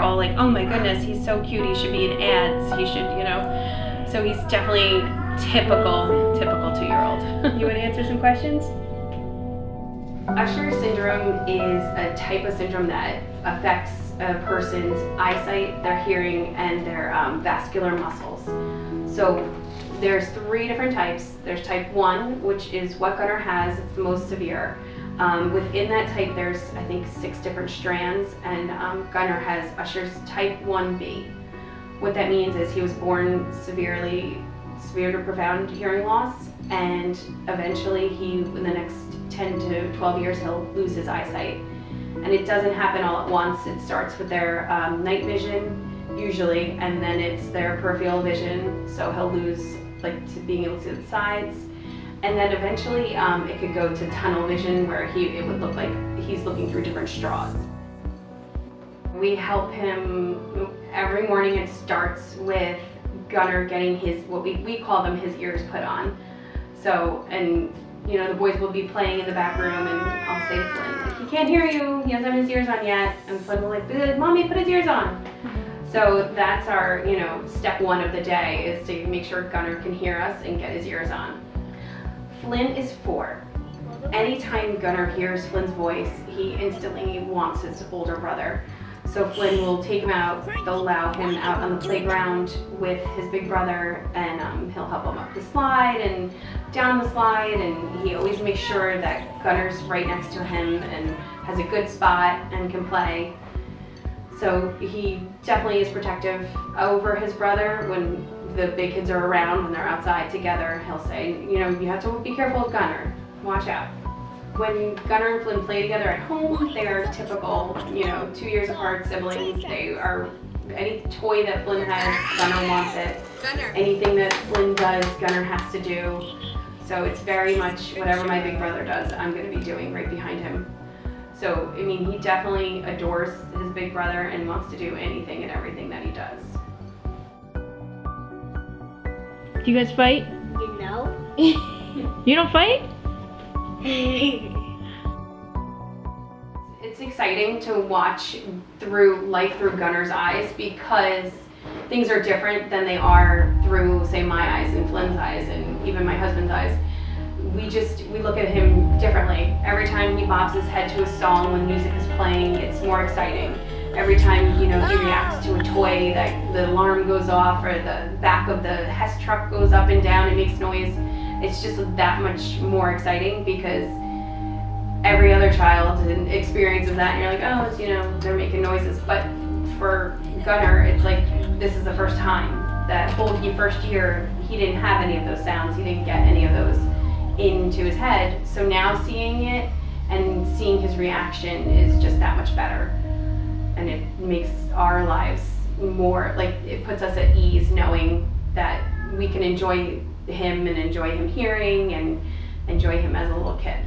all like, oh my goodness, he's so cute. He should be in ads. He should, you know. So he's definitely typical, typical two-year-old. you want to answer some questions? Usher syndrome is a type of syndrome that affects a person's eyesight, their hearing, and their um, vascular muscles. So there's three different types. There's type 1, which is what Gunnar has, it's the most severe. Um, within that type, there's, I think, six different strands, and um, Gunnar has Usher's type 1B. What that means is he was born severely, severe to profound hearing loss, and eventually he, in the next 10 to 12 years, he'll lose his eyesight. And it doesn't happen all at once. It starts with their um, night vision, usually, and then it's their peripheral vision, so he'll lose like to being able to see the sides. And then eventually um, it could go to tunnel vision where he it would look like he's looking through different straws. We help him every morning. It starts with Gunnar getting his what we, we call them his ears put on. So and you know the boys will be playing in the back room and I'll say to Flynn like he can't hear you. He hasn't his ears on yet. And Flynn will like, mommy, put his ears on. So that's our, you know, step one of the day is to make sure Gunnar can hear us and get his ears on. Flynn is four. Anytime Gunnar hears Flynn's voice, he instantly wants his older brother. So Flynn will take him out, they'll allow him out on the playground with his big brother and um, he'll help him up the slide and down the slide and he always makes sure that Gunnar's right next to him and has a good spot and can play. So he definitely is protective over his brother when the big kids are around, when they're outside together. He'll say, you know, you have to be careful of Gunnar. Watch out. When Gunnar and Flynn play together at home, they are typical, you know, two years apart siblings. They are any toy that Flynn has, Gunnar wants it. Gunnar. Anything that Flynn does, Gunnar has to do. So it's very much whatever my big brother does, I'm going to be doing right behind him. So, I mean, he definitely adores his big brother and wants to do anything and everything that he does. Do you guys fight? No. you don't fight? it's exciting to watch through life through Gunnar's eyes because things are different than they are through, say, my eyes and Flynn's eyes and even my husband's eyes we just we look at him differently. Bobs his head to a song when music is playing, it's more exciting. Every time you know he reacts to a toy, that the alarm goes off or the back of the Hess truck goes up and down and makes noise. It's just that much more exciting because every other child experiences that and you're like, oh, it's, you know, they're making noises. But for Gunnar, it's like this is the first time. That whole first year, he didn't have any of those sounds. He didn't get any of those into his head. So now seeing it and seeing his reaction is just that much better. And it makes our lives more, like, it puts us at ease knowing that we can enjoy him and enjoy him hearing and enjoy him as a little kid.